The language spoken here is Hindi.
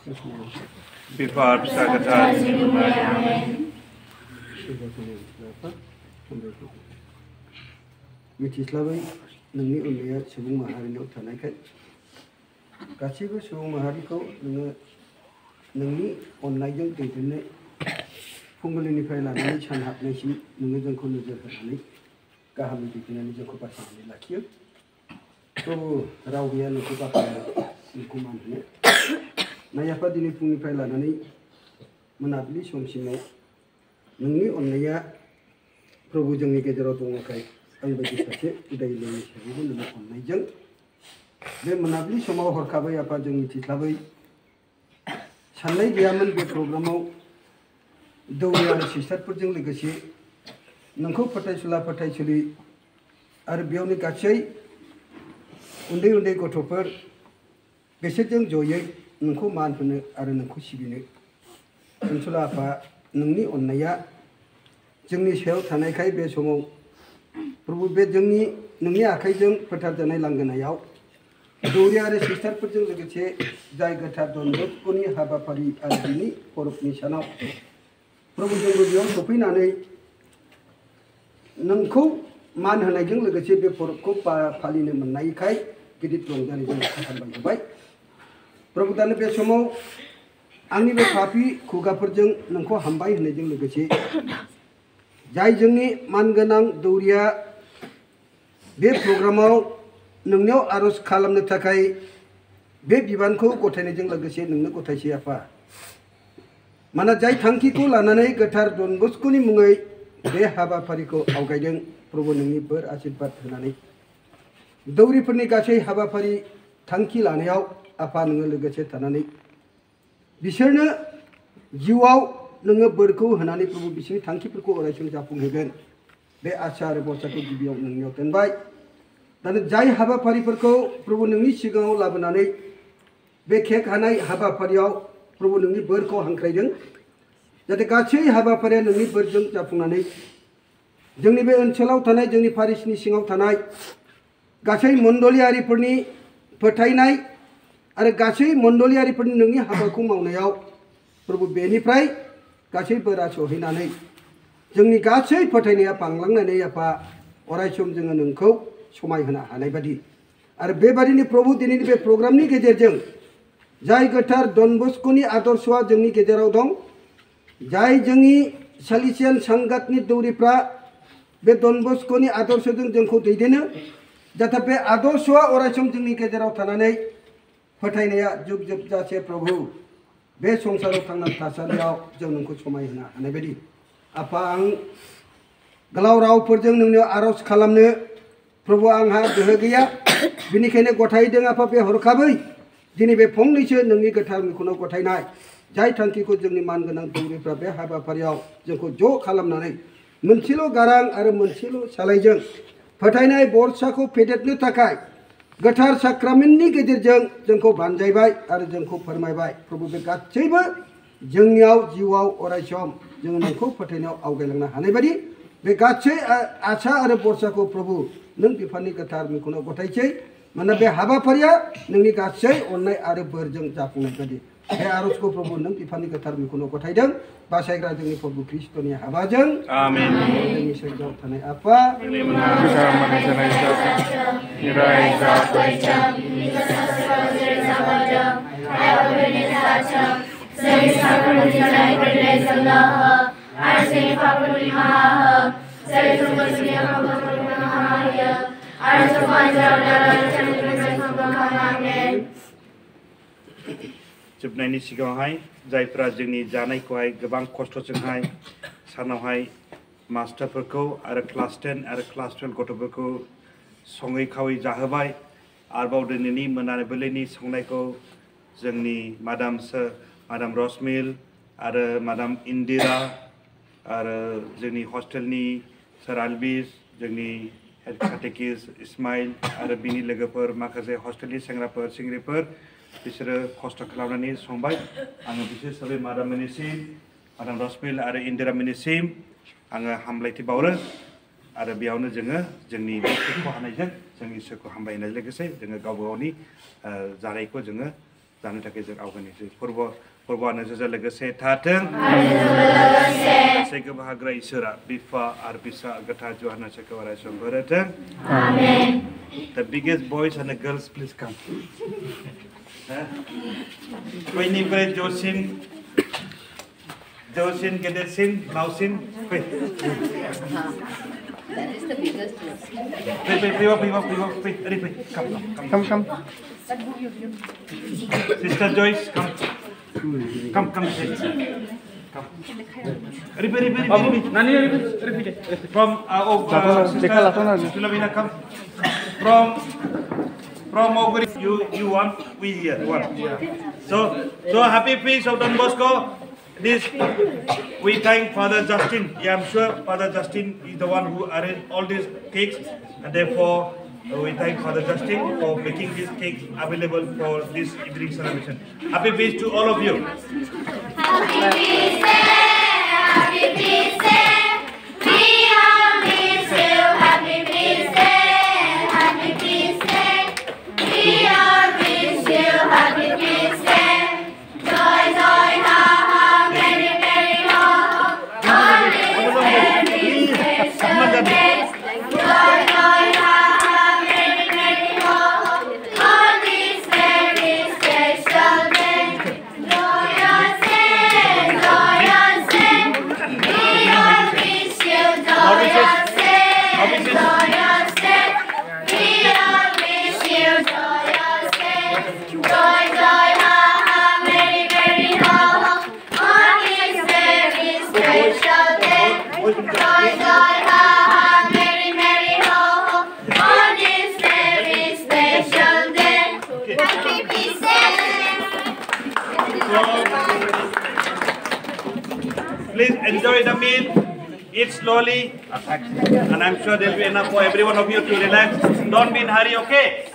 फिसा गोथार मिथिस्लाबै नोंनि अननाया सुबुं माहारिनाव थानायखाय गासैबो सुबुं माहारिखौ नोङो नोंनि अननायजों दैदेननो फुंबिलिनिफ्राय लानानै सान हाबनायसिम नोङो जोंखौ नोजोर होनानै गाहामै दैदेननानै जोंखौ बासायनानै लाखियो प्रभु राव गैया नोंखौ नायाफा दिनै फुंनिफ्राय लानानै मोनाबिलि समसिमाव नोंनि प्रभु जोंनि गेजेराव दङखाय आं बायदि सासे लोंनि हिसाबैबो नोंनि अननायजों बे मोनाबिलि समाव हरखाबै आफा जों मिथिस्लाबै साननाय गैयामोन गथ'फोर जयै नोंखौ मान होनो आरो नोंखौ सिबिनो अनसुला आफा नोंनि अननाया जोंनि सायाव थानायखाय बे समाव प्रभु बे जोंनि नोंनि आखाइजों फोथार जानाय लांगोनायाव दौरि आरो सिस्टारफोरजों लोगोसे जाय गोथार दनबस्क'नि हाबाफारि आरो बिनि फरबनि सानाव प्रभु जोंबो बेयाव सफैनानै नोंखौ मान होनायजों लोगोसे बे फरबखौ पा- फालिनो मोननायखाय गिदिर रंजानायजों हामबाय होबाय प्रभु दानो बे समाव आंनि बे पापि खुगाफोरजों नोंखौ हामबाय होनायजों लोगोसे जाय जोंनि मानगोनां दौरिया बे प्रग्रामाव नोंनियाव आर'ज खालामनो थाखाय बे बिबानखौ गथायनायजों लोगोसे नोंनो गथायसै, आफा। मानोना जाय थांखिखौ लानानै गोथार डनबस्क'नि मुङै बे हाबाफारिखौ आवगायदों, प्रभु नोंनि बोर आशीर्बाद होनानै। दौरिफोरनि गासै हाबाफारि थांखि लानायाव आफा नोङो लोगोसे थानानै होनानै प्रभु बिसोरनि थांखिफोरखौ अरायसम बे आसा आरो बसाखौ गिबियाव नोंनियाव जाय हाबाफारिफोरखौ प्रभु नोंनि सिगाङाव लाबोनानै बे केक हानाय हाबाफारियाव प्रभु नोंनि बोरखौ हांख्रायदों, जाहाथे गासै हाबाफारिया नोंनि बोरजों जाफुंनानै जोंनि बे ओनसोलाव थानाय, जोंनि पारिसनि सिङाव आरो गासै मण्डलियारिफोरनि नोंनि हाबाखौ मावनायाव प्रभु बेनिफ्राय गासै बोरा सहैनानै जोंनि गासै फोथायनाया बांलांनानै आफा अरायसम जोङो नोंखौ समायहोनो हानाय बादि आरो प्रभु दिनैनि बे प्रग्रामनि गेजेरजों जाय गोथार डनबस्क'नि आदर्शआ जोंनि गेजेराव दं, जाय जोंनि सालिसियान सांगातनि दौरिफ्रा बे डनबस्क'नि आदर्शजों जोंखौ बे आदर्शआ अरायसम जोंनि गेजेराव थानानै फोथायनाया जुग जुग जासे प्रभु। बे संसाराव थांनानै थासारियाव जों नोंखौ समायहोनो हानाय बायदि। आफा आं गोलाव रावफोरजों नोंनियाव आर'ज खालामनो प्रभु आंहा गोहो गैया। बेनिखायनो गथायदों आफा बे हरखाबै। दिनै बे फंनैसो नोंनि गोथार मिखुनाव गथायनाय। जाय थांखिखौ जोंनि मानगोनां दौरिफ्रा बे हाबाफारियाव जोंखौ ज' खालामनानै मोनसेल' गारां आरो मोनसेल' सालायजों फोथायनाय बरसाखौ फेदेरनो थाखाय गोथार साक्रामेन्टनि गेजेरजों जोंखौ बानजायबाय आरो जोंखौ फोरमायबाय। प्रभु बे गासैबो जोंनियाव जिउआव अरायसम जोङो नोंखौ फोथायनायाव आवगायलांनो हानाय बायदि बे गासै आसा आरो बरसाखौ प्रभु नों बिफाननि गोथार मिखौनो गथायसै। मानोना बे हाबाफारिया नोंनि गासै अननाय आरो बोरजों जाफुंनाय बायदि। बे आर'जखौ प्रभु नों बिफाननि गोथार मिखुनाव गथायदों बासायग्रा जोंनि प्रभु ख्रिस्ट'नि हाबाजों आमेन। जोंनि सोरगोआव थानाय आफा जोबनायनि सिगाङावहाय, जायफ्रा जोंनि जानायखौहाय गोबां खस्थ'जोंहाय सानावहाय मास्टारफोरखौ क्लास टेन आरो क्लास टुवेल्भ गथ'फोरखौ सङै खावै आरोबाव दिनैनि मोनाबिलिनि संनायखौ जोंनि मादाम सो मादाम रसमिल आरो मादाम इन्दिरा आरो जोंनि हस्टेलनि सार आलबिस, जोंनि हेड काटेकिस इस्माइल आरो बिनि लोगोफोर माखासे हस्टेलनि सेंग्राफोर सिंग्रिफोर बिसोरो खस्थ' खालामनानै संबाय आङो बिसोर हिसाबै मादाम मोननिसिम मादाम रसमिल आरो इन्दिरा मोननिसिम आङो हामलायथि बावरो आरो बेयावनो जोङो जोंनि बे हानायजों जोंनि इसोरखौ हामबायनाय लोगोसे जोङो गावबा गावनि जानायखौ जोङो जानो थाखाय जों आवगायनोसै फोरबो फोरबोआनो जों लोगोसे थाथों गासैबो बाहाग्रा इसोरा बिफा आरो बिसा गोथार जुहाना साखौ अराय सम होथों The biggest boys and the girls, please come. बयनिफ्राय जौसिन जौसिन गेदेरसिन लावसिन फै. फै फै फैबा फैबा फैबा फै ओरै फै come come Come, come. sister Joyce come come come say come ओरै फै ओरै फै ओरै फै Nani, repeat it. from uh, oh, uh, देखा लाता ना। sister Philomena come from from Oguri you you want we here one so so happy feast of Don Bosco this we thank Father Justin yeah I'm sure Father Justin is the one who arranged all these cakes and therefore uh, we thank Father Justin for making these cake available for this evening celebration. Happy feast to all of you Please enjoy the meal. Eat slowly. And I'm sure there'll be enough for every one of you to relax. Don't be in hurry, okay?